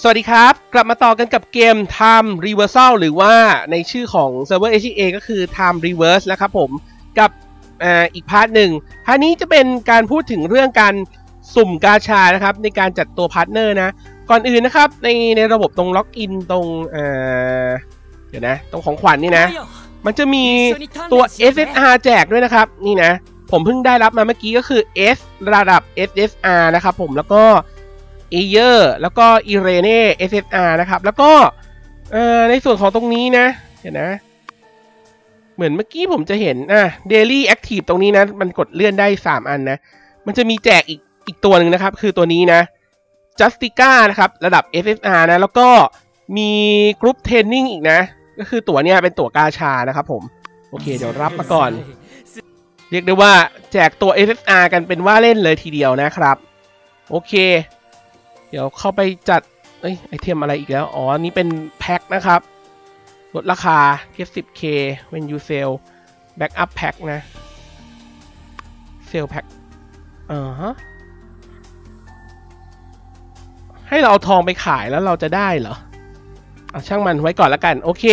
สวัสดีครับ กลับมาต่อกันกับเกม Time Reversal หรือว่าในชื่อของเซิร์ฟเวอร์ HA ก็คือ Time Reverse นะครับผม กับออีก part หนึ่ง part นี้จะเป็นการพูดถึงเรื่องการสุ่มกาชานะครับ ในการจัดตัว partner นะ ก่อนอื่นนะครับ ในในระบบตรงล็อกอินตรงเเดี๋ยวนะ ตรงของขวัญนี่นะ มันจะมีตัว SSR แจกด้วยนะครับ นี่นะ ผมเพิ่งได้รับมาเมื่อกี้ก็คือ S ระดับ SSR นะครับผมแล้วก็ เอเยอร์แล้วก็อีเรเน่ SSR นะครับ แล้วก็ในส่วนของตรงนี้นะเห็นนะ เหมือนเมื่อกี้ผมจะเห็นอะ Daily Active ตรงนี้นะ มันกดเลื่อนได้ 3 อันนะ มันจะมีแจกอีกอีกตัวหนึ่งนะครับ คือตัวนี้นะ Justica นะครับ ระดับ SSR นะ แล้วก็มี group training อีกนะ ก็คือตัวเนี้ยเป็นตัวกาชานะครับผม โอเค เดี๋ยวรับมาก่อน เรียกได้ว่าแจกตัว SSR กันเป็นว่าเล่นเลยทีเดียวนะครับ โอเค เดี๋ยวเข้าไปจัดเอ้ยไอเทมอะไรอีกแล้ว อ๋อ นี่เป็นแพ็คนะครับ ลดราคา get 10k when you sell backup pack นะ sell pack อ่าฮะ ให้เราเอาทองไปขายแล้วเราจะได้เหรอเอาช่างมันไว้ก่อนละกัน โอเค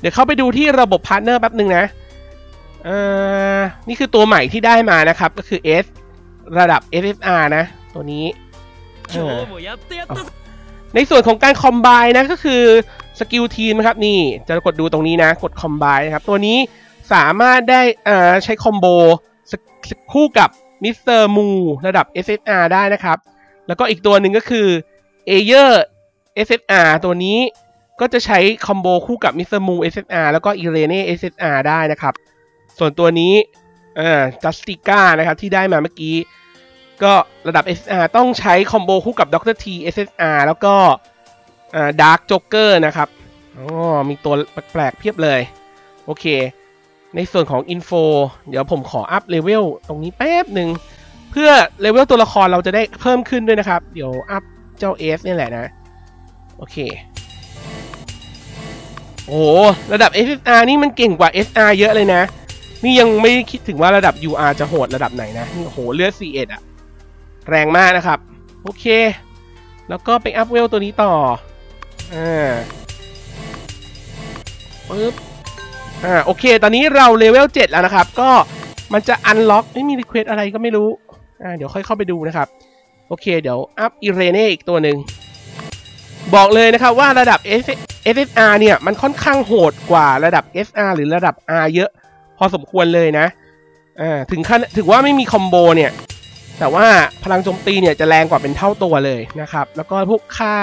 เดี๋ยวเข้าไปดูที่ระบบ partner แป๊บหนึ่งนะเอ่อนี่คือตัวใหม่ที่ได้มานะครับ ก็คือ S ระดับ SSR นะ ตัวนี้ ในส่วนของการ combine นะก็คือ skill ทีมนะครับนี่จะกดดูตรงนี้นะ กด combine นะครับ ตัวนี้สามารถได้ใช้ combo คู่กับมิสเตอร์มูระดับ SSR ได้นะครับ แล้วก็อีกตัวหนึ่งก็คือเอเยอร์ SSR ตัวนี้ก็จะใช้ combo คู่กับมิสเตอร์มู SSR แล้วก็อีเรเน่ SSR ได้นะครับ ส่วนตัวนี้อ่า Justica นะครับที่ได้มาเมื่อกี้ ก็ระดับ SSR ต้องใช้ combo คู่กับ Dr. T SSR แล้วก็ Dark Joker นะครับอ๋อมีตัวแปลกๆเพียบเลย โอเค ในส่วนของ info เดี๋ยวผมขอ up level ตรงนี้แป๊บหนึ่ง เพื่อเลเวลตัวละครเราจะได้เพิ่มขึ้นด้วยนะครับ เดี๋ยว up เจ้า S นี่แหละนะ โอเค โอ้ระดับ SSR นี่มันเก่งกว่า SR เยอะเลยนะ นี่ยังไม่คิดถึงว่าระดับ UR จะโหดระดับไหนนะ นี่โหเลือด41อะ แรงมากนะครับ โอเค แล้วก็ไป up level ตัวนี้ต่ออ่าปึ๊บอ่าโอเค ตอนนี้เราเลเวล7แล้วนะครับ ก็มันจะ unlock ไม่มี request อะไรก็ไม่รู้อ่าเดี๋ยวค่อยเข้าไปดูนะครับ โอเค เดี๋ยว up อีเรเน่อีกตัวหนึ่งบอกเลยนะครับว่าระดับ SSR เนี่ย มันค่อนข้างโหดกว่าระดับ SR หรือระดับ R เยอะ พอสมควรเลยนะอ่าถึงขั้นถึงว่าไม่มี combo เนี่ย แต่ว่าพลังโจมตีเนี่ยจะแรงกว่าเป็นเท่าตัวเลยนะครับ แล้วก็พวกค่า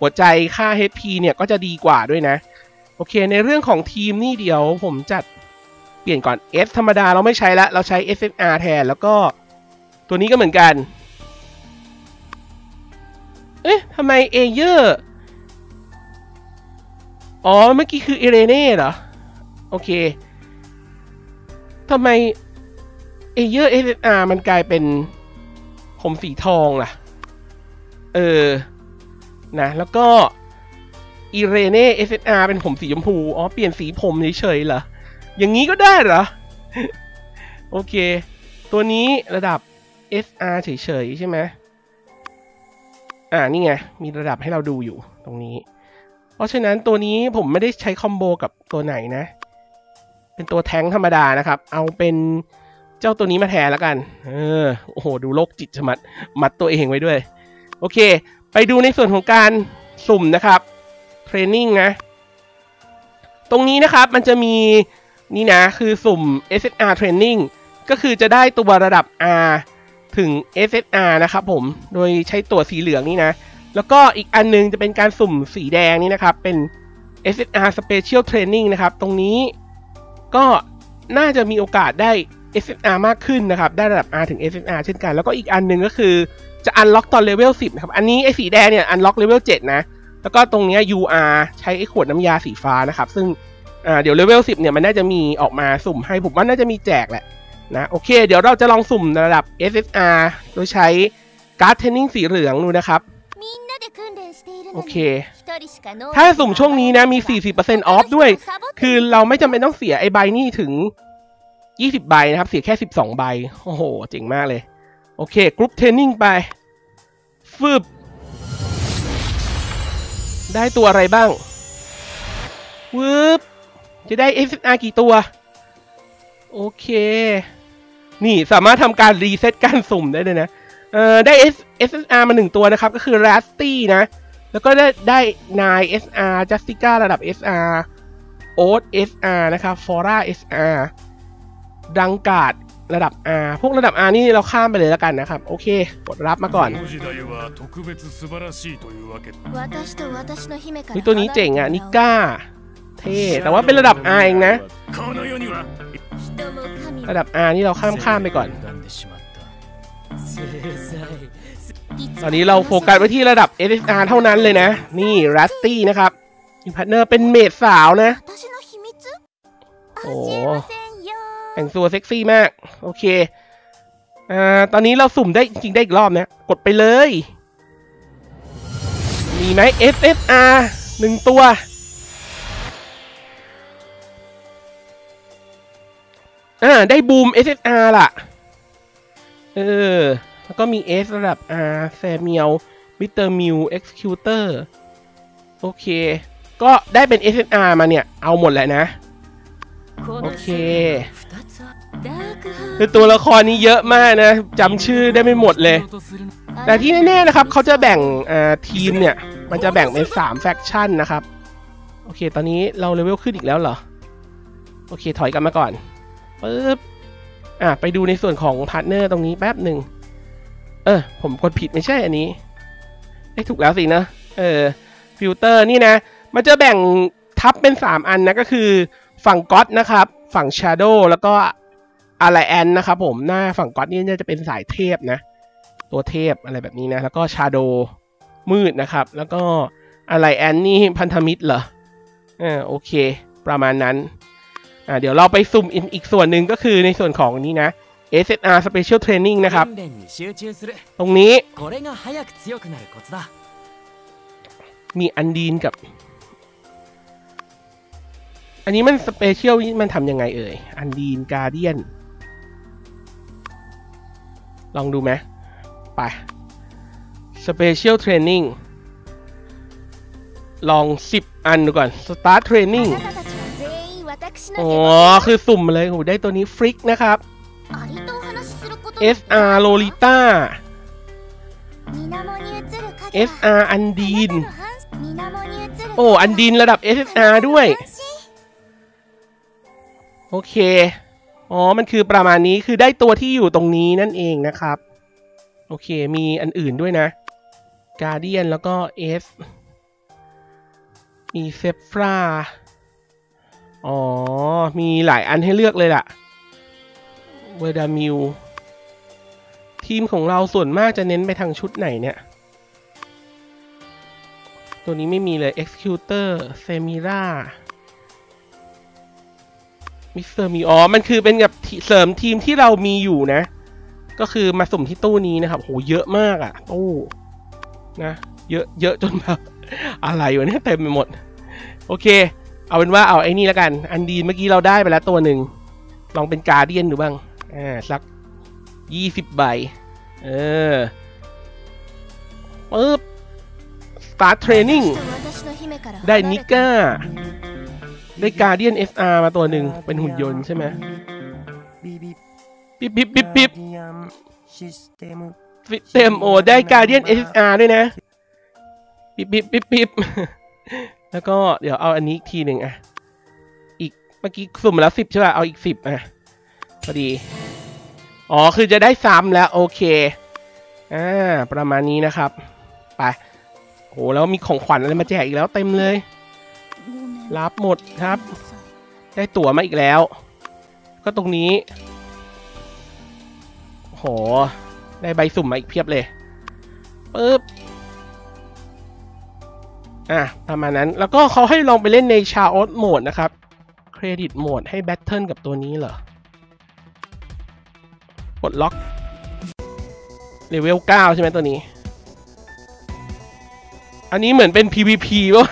หัวใจค่า HP เนี่ยก็จะดีกว่าด้วยนะ โอเค ในเรื่องของทีมนี่เดี๋ยวผมจัดเปลี่ยนก่อน S ธรรมดาเราไม่ใช้ละเราใช้ SSR แทน แล้วก็ตัวนี้ก็เหมือนกัน เอ๊ะทำไมเอเยอร์อ๋อ เมื่อกี้คืออีเรเน่เหรอ โอเคทำไม เอเยอร์ SR มันกลายเป็นผมสีทองล่ะ เออ นะ แล้วก็อีเรเน่เอสอาร์เป็นผมสีชมพู อ๋อ เปลี่ยนสีผมเฉยๆเหรอ อย่างนี้ก็ได้เหรอ โอเค ตัวนี้ระดับ SR เฉยๆใช่ไหมอ่า นี่ไง มีระดับให้เราดูอยู่ตรงนี้ เพราะฉะนั้นตัวนี้ผมไม่ได้ใช้คอมโบกับตัวไหนนะ เป็นตัวแท้งธรรมดานะครับ เอาเป็น เจ้าตัวนี้มาแทนแล้วกัน เออ โอ้โห ดูโลกจิตสมัด มัดตัวเองไว้ด้วย โอเค ไปดูในส่วนของการสุ่มนะครับเทรนนิ่งนะ ตรงนี้นะครับมันจะมีนี่นะ คือสุ่ม SSR Training ก็คือจะได้ตัวระดับ R ถึง SSR นะครับผม โดยใช้ตัวสีเหลืองนี่นะ แล้วก็อีกอันนึงจะเป็นการสุ่มสีแดงนี่นะครับ เป็น SSR Special Training นะครับ ตรงนี้ก็น่าจะมีโอกาสได้ SSR มากขึ้นนะครับ ได้ระดับ R ถึง SSR เช่นกัน แล้วก็อีกอันหนึ่งก็คือจะ unlock ตอน level 10 นะครับ อันนี้ไอ้สีแดงเนี่ย unlock level 7นะ แล้วก็ตรงนี้ UR ใช้ไอ้ขวดน้ำยาสีฟ้านะครับ ซึ่งเดี๋ยวเลเวล10 เนี่ยมันน่าจะมีออกมาสุ่มให้ผมว่าน่าจะมีแจกแหละนะโอเค เดี๋ยวเราจะลองสุ่มระดับ SSR โดยใช้การ์ด training สีเหลืองดูนะครับโอเค ถ้าสุ่มช่วงนี้นะมี 40% off ด้วย คือเราไม่จำเป็นต้องเสียไอ้ใบนี่ถึง ยี่สิบใบนะครับ เสียแค่สิบสองใบ โอ้โห เจ๋งมากเลย โอเค group training ไป ฟืบ ได้ตัวอะไรบ้างวืบจะได้ SSR กี่ตัว โอเค นี่สามารถทำการรีเซ็ตการสุ่มได้เลยนะ เอ่อ ได้ SSR มาหนึ่งตัวนะครับ ก็คือ Rasty นะ แล้วก็ได้ได้นาย SR Justica ระดับ SR Oat SR นะครับ Fora SR ดังกาดระดับ R พวกระดับ R นี่เราข้ามไปเลยแล้วกันนะครับ โอเค กดรับมาก่อนนี่ตัวนี้เจ๋งอะนิก้า เท่ แต่ว่าเป็นระดับ R เองนะ ระดับ R นี่เราข้ามข้ามไปก่อน ตอนนี้เราโฟกัสไปที่ระดับ SSR เท่านั้นเลยนะ นี่รัสตี้นะครับอิน partner เป็น maid สาวนะ โอ้ แต่งตัวเซ็กซี่มาก โอเค อ่า ตอนนี้เราสุ่มได้จริงได้อีกรอบนะ กดไปเลย มีไหม SSR หนึ่งตัว อ่า ได้บูม SSR ล่ะ เออ แล้วก็มี S ระดับ R แซมิเอลมิสเตอร์มู Executor โอเค ก็ได้เป็น SSR มาเนี่ย เอาหมดแหละนะ โอเค คือตัวละครนี้เยอะมากนะจำชื่อได้ไม่หมดเลย แต่ที่แน่ๆนะครับเขาจะแบ่งทีมเนี่ย มันจะแบ่งเป็น3 faction นะครับ โอเค ตอนนี้เราเลเวลขึ้นอีกแล้วเหรอ โอเค ถอยกลับมาก่อนปึ๊บอะไปดูในส่วนของ partner ตรงนี้แป๊บหนึ่งเออ ผมกดผิดไม่ใช่อันนี้ไอ้ถูกแล้วสินะเออฟิลเตอร์นี่นะ มันจะแบ่งทับเป็น 3 อันนะก็คือฝั่งก็ d นะครับ ฝั่ง Shadow แล้วก็ Alliance นะครับผมนะฝั่ง God นี่จะเป็นสายเทพนะ ตัวเทพอะไรแบบนี้นะ แล้วก็ Shadow มืดนะครับ แล้วก็อารแอนนี่พันธมิตรเหรออ่าโอเค ประมาณนั้นอ่าเดี๋ยวเราไปซุ่มอินอีกส่วนหนึ่งก็คือในส่วนของนี้นะ SSR Special Training นะครับ ตรงนี้มีอันดีนกับ อันนี้มันสเปเชียลมันทำยังไงเอ่ย อันดีนการเดียน ลองดูไหมไป special training ลอง 10 อันดูก่อน start training อ๋อ คือสุ่มเลยโหได้ตัวนี้ฟริกนะครับ SR โลลิต้า SR อันดีน โอ้ อันดีนระดับ SR ด้วย โอเค อ๋อ มันคือประมาณนี้คือได้ตัวที่อยู่ตรงนี้นั่นเองนะครับ โอเค มีอันอื่นด้วยนะ Guardian แล้วก็ S มีเซฟราอ๋อ มีหลายอันให้เลือกเลยล่ะ เวดามิว ทีมของเราส่วนมากจะเน้นไปทางชุดไหนเนี่ย ตัวนี้ไม่มีเลย Executor Semira มิสเตอร์มีอ๋อมันคือเป็นแบบเสริมทีมที่เรามีอยู่นะ ก็คือมาสุ่มที่ตู้นี้นะครับโหเยอะมากอะ่ะตู้นะเยอะเยอะจนแบบอะไรอยู่เนี่ยเต็มไปหมด โอเค เอาเป็นว่าเอาไอ้นี่แล้วกัน อันดีเมื่อกี้เราได้ไปแล้วตัวหนึ่งลองเป็น guardian ดูบ้างอ่าสักยี่สิบใบเออปึ๊บ start เทรนนิ่งได้นิก้า ได้การเดียน SR มาตัวหนึ่งเป็นหุ่นยนต์ใช่ไหมปิ๊บปิ๊บปิ๊บปิ๊บเต็มโอ้ได้การเดียน SR ด้วยนะ ปิ๊บปิ๊บปิ๊บปิ๊บแล้วก็เดี๋ยวเอาอันนี้อีกทีหนึ่งอะ อีกเมื่อกี้สุ่มแล้วสิบใช่ป่ะ เอาอีกสิบอะพอดี อ๋อ คือจะได้ซ้ำแล้ว โอเค อ่า ประมาณนี้นะครับ ไป โห แล้วมีของขวัญอะไรมาแจกอีกแล้วเต็มเลย รับหมดครับ ได้ตั๋วมาอีกแล้ว ก็ตรงนี้โหได้ใบสุ่มมาอีกเพียบเลยปึ๊บอะประมาณนั้นแล้วก็เขาให้ลองไปเล่นในชาออสโหมดนะครับcredit mode ให้ battle กับตัวนี้เหรอกดล็อกเลเวล9ใช่ไหมตัวนี้ อันนี้เหมือนเป็น PVP ป่ะ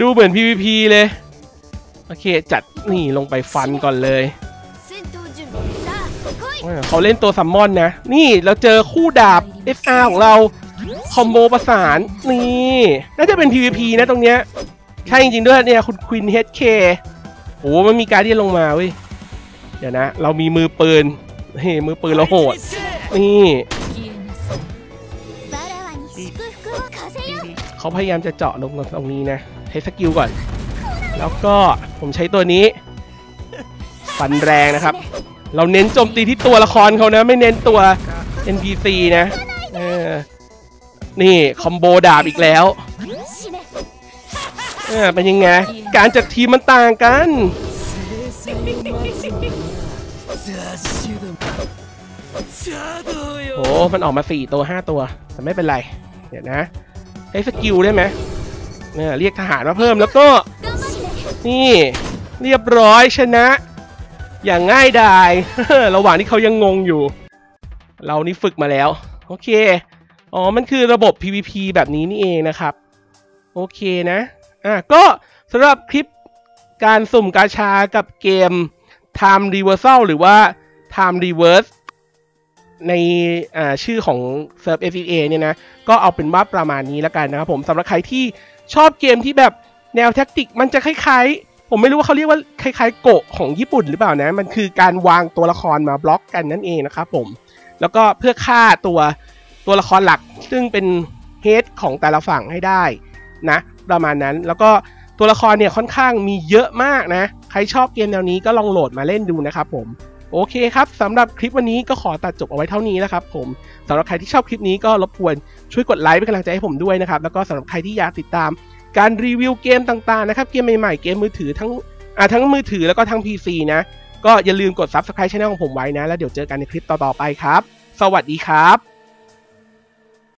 ดูเหมือน PVP เลย โอเคจัดนี่ลงไปฟันก่อนเลยเขาเล่นตัว summon นะ นี่เราเจอคู่ดาบ SR ของเรา combo ประสาน นี่ น่าจะเป็น PVP นะตรงเนี้ย ใช่จริงๆด้วยเนี่ย คุณควินเฮดเคโอ้มันมีการที่ลงมาเว้ย เดี๋ยวนะ เรามีมือปืน เฮ้มือปืนเราโหด นี่เขาพยายามจะเจาะลงตรงนี้นะ ใช้ skill ก่อน แล้วก็ผมใช้ตัวนี้ฟันแรงนะครับ เราเน้นโจมตีที่ตัวละครเขานะ ไม่เน้นตัว NPC นะเออนี่คอมโบดาบอีกแล้วเออเป็นยังไง การจัดทีมมันต่างกัน โอ้มันออกมาสี่ตัวห้าตัว แต่ไม่เป็นไร เดี๋ยวนะ ให้สกิลได้ไหม เนี่ยเรียกทหารมาเพิ่มแล้วก็ นี่เรียบร้อยชนะ อย่างง่ายดายระหว่างที่เขายังงงอยู่ เรานี่ฝึกมาแล้ว โอเค อ๋อ มันคือระบบ PVP แบบนี้นี่เองนะครับ โอเคนะ อะ ก็สำหรับคลิปการสุ่มกาชากับเกม Time Reversal หรือว่า Time Reverse ในชื่อของ s e r v e FEA เนี่ยนะ ก็เอาเป็นว่าประมาณนี้แล้วกันนะครับผมสำหรับใครที่ ชอบเกมที่แบบแนวแท็กติก มันจะคล้ายๆ ผมไม่รู้ว่าเขาเรียกว่าคล้ายๆ โกะของญี่ปุ่นหรือเปล่านะ มันคือการวางตัวละครมาบล็อกกันนั่นเองนะครับผม แล้วก็เพื่อฆ่าตัวตัวละครหลัก ซึ่งเป็นเฮดของแต่ละฝั่งให้ได้นะประมาณนั้น แล้วก็ตัวละครเนี่ยค่อนข้างมีเยอะมากนะ ใครชอบเกมแนวนี้ก็ลองโหลดมาเล่นดูนะครับผม โอเคครับสำหรับคลิปวันนี้ก็ขอตัดจบเอาไว้เท่านี้นะครับผมสำหรับใครที่ชอบคลิปนี้ก็รบกวนช่วยกดไลค์เป็นกำลังใจให้ผมด้วยนะครับแล้วก็สำหรับใครที่อยากติดตาม การรีวิวเกมต่างๆนะครับเกมใหม่ๆเกมมือถือทั้งอ่าทั้งมือถือแล้วก็ทั้ง PC นะ ก็อย่าลืมกด Subscribe ช่องของผมไว้นะ แล้วเดี๋ยวเจอกันในคลิปต่อๆไปครับ สวัสดีครับ